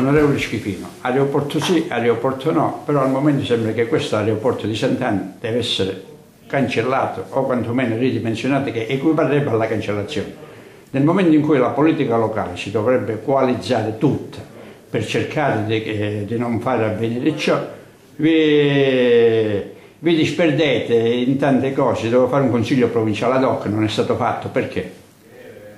onorevole Schifino, aeroporto sì, aeroporto no, però al momento sembra che questo aeroporto di Sant'Anna deve essere cancellato o quantomeno ridimensionato che equivarrebbe alla cancellazione. Nel momento in cui la politica locale si dovrebbe coalizzare tutta per cercare di, eh, di non fare avvenire ciò, vi, vi disperdete in tante cose, devo fare un consiglio provinciale ad hoc, non è stato fatto, perché?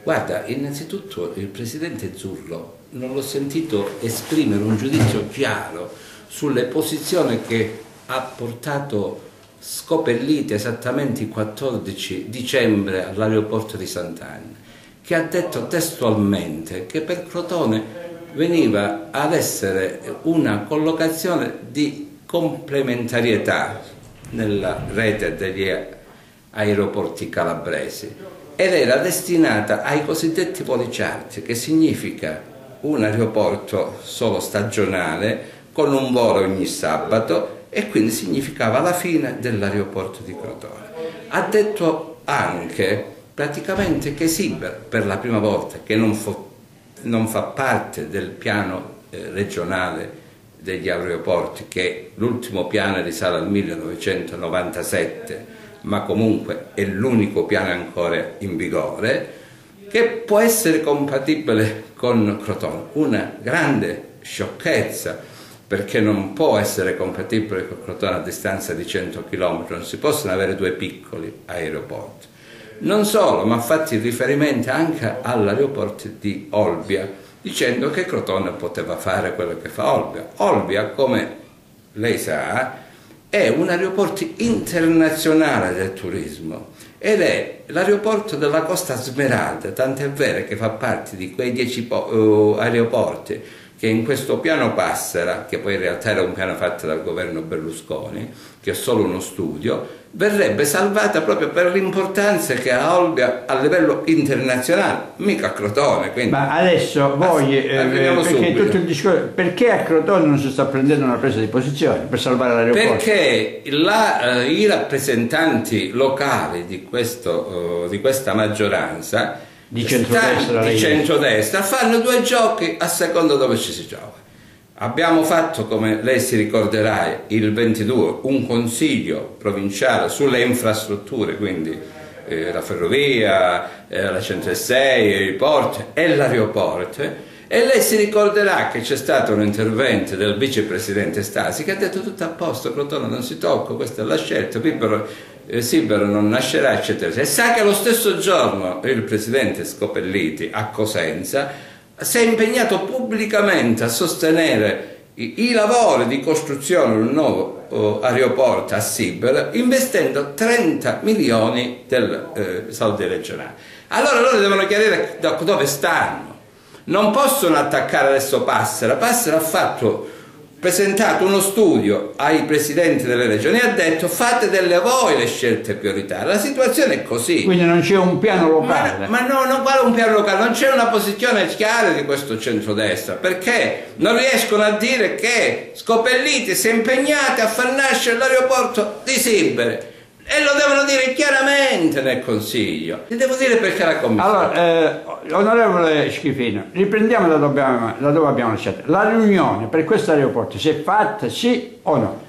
Guarda, innanzitutto il Presidente Zurlo non l'ho sentito esprimere un giudizio chiaro sulle posizioni che ha portato Scopellite esattamente il 14 dicembre all'aeroporto di Sant'Anna, che ha detto testualmente che per Crotone veniva ad essere una collocazione di complementarietà nella rete degli aeroporti calabresi ed era destinata ai cosiddetti voli charter, che significa un aeroporto solo stagionale con un volo ogni sabato e quindi significava la fine dell'aeroporto di Crotone. Ha detto anche praticamente che Siber per la prima volta che non, non fa parte del piano eh, regionale degli aeroporti che l'ultimo piano risale al 1997 ma comunque è l'unico piano ancora in vigore che può essere compatibile con Crotone. Una grande sciocchezza perché non può essere compatibile con Crotone a distanza di 100 km, non si possono avere due piccoli aeroporti. Non solo, ma fatti riferimento anche all'aeroporto di Olbia, dicendo che Crotone poteva fare quello che fa Olbia. Olbia, come lei sa, è un aeroporto internazionale del turismo ed è l'aeroporto della Costa Smeralda, tant'è vero che fa parte di quei dieci uh, aeroporti che in questo piano Passera, che poi in realtà era un piano fatto dal governo Berlusconi, che è solo uno studio, verrebbe salvata proprio per l'importanza che ha Olbia a livello internazionale, mica a Crotone. Quindi... Ma adesso voi, eh, perché, tutto il discorso, perché a Crotone non si sta prendendo una presa di posizione per salvare l'aeroporto? Perché la, eh, i rappresentanti locali di, questo, uh, di questa maggioranza di centrodestra, di centrodestra fanno due giochi a seconda dove ci si gioca. Abbiamo fatto, come lei si ricorderà, il 22 un consiglio provinciale sulle infrastrutture, quindi eh, la ferrovia, eh, la 106, i porti e l'aeroporto. E lei si ricorderà che c'è stato un intervento del vicepresidente Stasi che ha detto tutto a posto, Crotone non si tocca, questa è la scelta, Pibbero eh, Sibero non nascerà, eccetera. E sa che lo stesso giorno il presidente Scopelliti a Cosenza si è impegnato pubblicamente a sostenere i, i lavori di costruzione del nuovo uh, aeroporto a Sibero investendo 30 milioni del eh, soldi regionali. Allora loro devono chiarire da dove stanno. Non possono attaccare adesso Passera. Passera ha fatto presentato uno studio ai presidenti delle regioni e ha detto fate delle voi le scelte prioritarie. La situazione è così. Quindi non c'è un piano locale. Ma, ma no, non vale un piano locale, non c'è una posizione chiara di questo centrodestra, perché non riescono a dire che Scopelliti si è impegnati a far nascere l'aeroporto di Sibere e lo devono dire chiaramente nel Consiglio. Ti devo dire perché la Commissione. Allora, eh, onorevole Schifino, riprendiamo da dove, abbiamo, da dove abbiamo lasciato. La riunione per questo aeroporto si è fatta sì o no?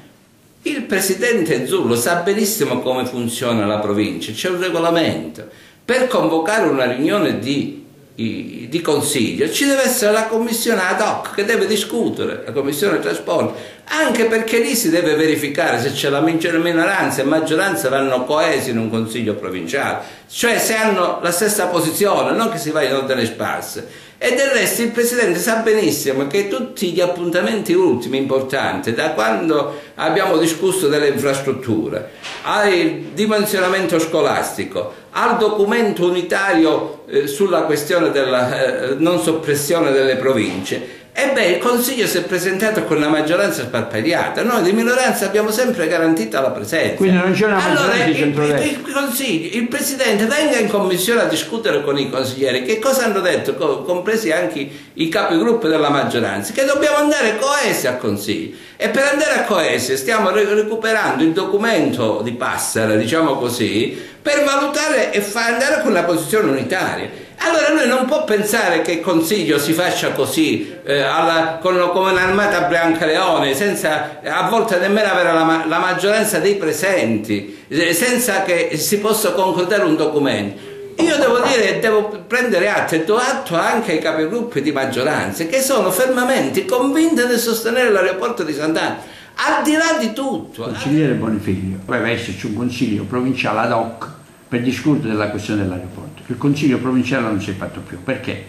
Il Presidente Zullo sa benissimo come funziona la provincia, c'è un regolamento. Per convocare una riunione di di consiglio, ci deve essere la commissione ad hoc che deve discutere, la commissione trasporti, anche perché lì si deve verificare se c'è la minoranza e maggioranza vanno coesi in un consiglio provinciale, cioè se hanno la stessa posizione, non che si vadano delle sparse. E del resto il Presidente sa benissimo che tutti gli appuntamenti ultimi importanti, da quando abbiamo discusso delle infrastrutture, al dimensionamento scolastico, al documento unitario eh, sulla questione della eh, non soppressione delle province, Ebbene, il Consiglio si è presentato con una maggioranza sparpagliata. Noi di minoranza abbiamo sempre garantito la presenza. Quindi non c'è una maggioranza allora, di centrodestra. Il, il, Consiglio, il Presidente venga in Commissione a discutere con i consiglieri. Che cosa hanno detto, compresi anche i capigruppo della maggioranza? Che dobbiamo andare coesi al Consiglio. E per andare a coesi stiamo recuperando il documento di Passera, diciamo così, per valutare e far andare con una posizione unitaria. Allora lui non può pensare che il Consiglio si faccia così, eh, alla, con, come un'armata Bianca Leone, senza a volte nemmeno avere la, la maggioranza dei presenti, eh, senza che si possa concordare un documento. Io devo dire, devo prendere atto e do atto anche ai capigruppi di maggioranza che sono fermamente convinti nel sostenere l'aeroporto di Sant'Anna, al di là di tutto. Consigliere Bonifiglio, doveva esserci un consiglio provinciale ad hoc per discutere della questione dell'aeroporto. Il consiglio provinciale non si è fatto più, perché?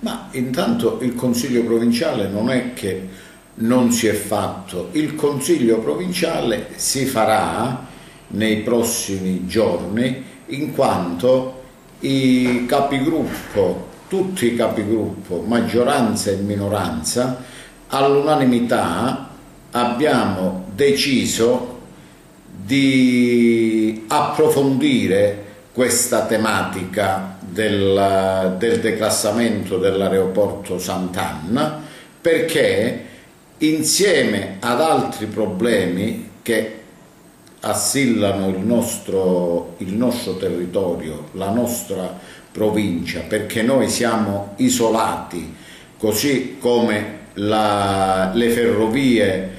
Ma intanto il consiglio provinciale non è che non si è fatto, il consiglio provinciale si farà nei prossimi giorni in quanto i capigruppo, tutti i capigruppo, maggioranza e minoranza, all'unanimità abbiamo deciso di approfondire questa tematica del, del declassamento dell'aeroporto Sant'Anna perché insieme ad altri problemi che assillano il nostro, il nostro territorio, la nostra provincia, perché noi siamo isolati, così come la, le ferrovie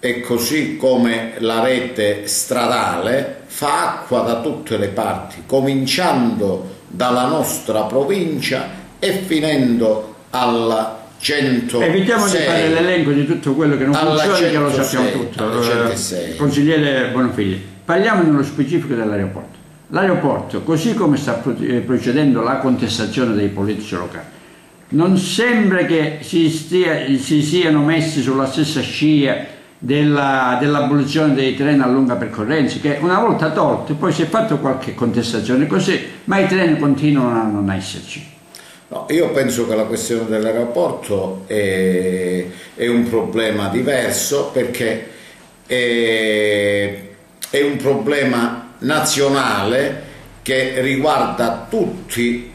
e così come la rete stradale fa acqua da tutte le parti, cominciando dalla nostra provincia e finendo alla 106. Evitiamo di fare l'elenco di tutto quello che non funziona, 106, che lo sappiamo tutto. 106. Consigliere Bonafigli, parliamo nello specifico dell'aeroporto. L'aeroporto, così come sta eh, procedendo la contestazione dei politici locali, non sembra che si, stia, si siano messi sulla stessa scia dell'abolizione dei treni a lunga percorrenza, che una volta tolti, poi si è fatto qualche contestazione così, ma i treni continuano a non esserci. No, io penso che la questione dell'aeroporto è, è, un problema diverso perché è, è, un problema nazionale che riguarda tutti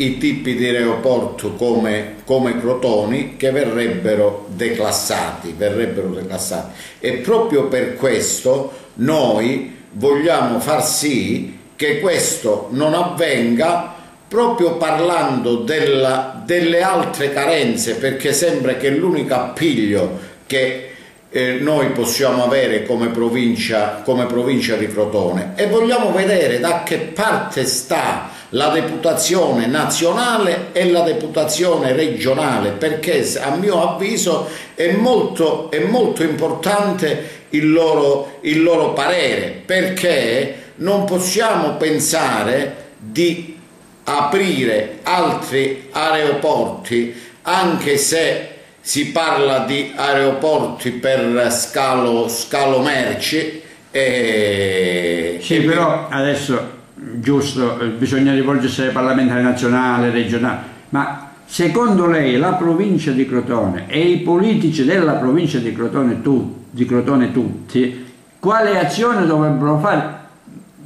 i tipi di aeroporto come, come Crotoni che verrebbero declassati, verrebbero declassati. E proprio per questo noi vogliamo far sì che questo non avvenga proprio parlando della, delle altre carenze, perché sembra che l'unico appiglio che eh, noi possiamo avere come provincia, come provincia di Crotone. E vogliamo vedere da che parte sta la deputazione nazionale e la deputazione regionale perché a mio avviso è molto, è molto importante il loro, il loro parere perché non possiamo pensare di aprire altri aeroporti anche se si parla di aeroporti per scalo, scalo merci e, sì però adesso giusto bisogna rivolgersi ai parlamentari nazionali regionali ma secondo lei la provincia di Crotone e i politici della provincia di Crotone, tu, di Crotone tutti quale azione dovrebbero fare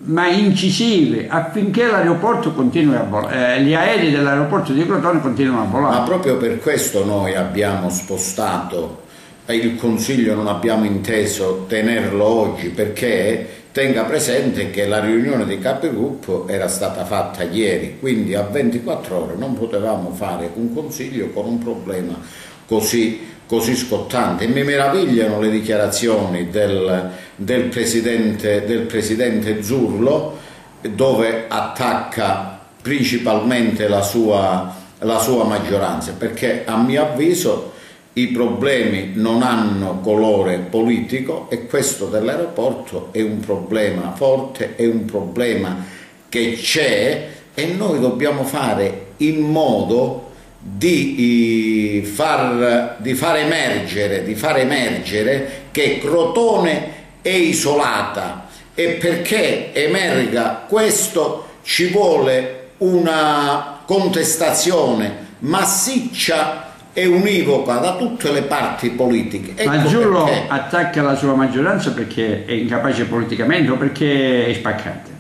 ma incisive affinché l'aeroporto continui a volare, eh, gli aerei dell'aeroporto di Crotone continuino a volare. Ma proprio per questo noi abbiamo spostato il Consiglio non abbiamo inteso tenerlo oggi perché tenga presente che la riunione dei capigruppo era stata fatta ieri, quindi a 24 ore non potevamo fare un Consiglio con un problema così così scottante. Mi meravigliano le dichiarazioni del, del, presidente, del presidente Zurlo dove attacca principalmente la sua, la sua maggioranza perché a mio avviso i problemi non hanno colore politico e questo dell'aeroporto è un problema forte, è un problema che c'è e noi dobbiamo fare in modo di far, di far, emergere, di far emergere che Crotone è isolata. E perché emerga questo? Ci vuole una contestazione massiccia e univoca da tutte le parti politiche. Ecco Ma Giulio perché... attacca la sua maggioranza perché è incapace politicamente o perché è spaccante?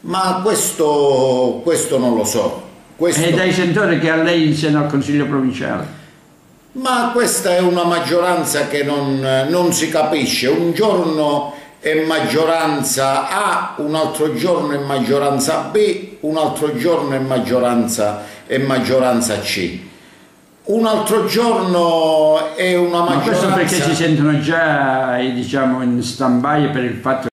Ma questo, questo non lo so. Questo... È dai sentori che a lei insieme al Consiglio provinciale. Ma questa è una maggioranza che non, non si capisce. Un giorno è maggioranza A, un altro giorno è maggioranza B, un altro giorno è maggioranza, è maggioranza C. Un altro giorno è una Ma questo maggioranza... perché si sentono già, eh, diciamo, in stand-by per il fatto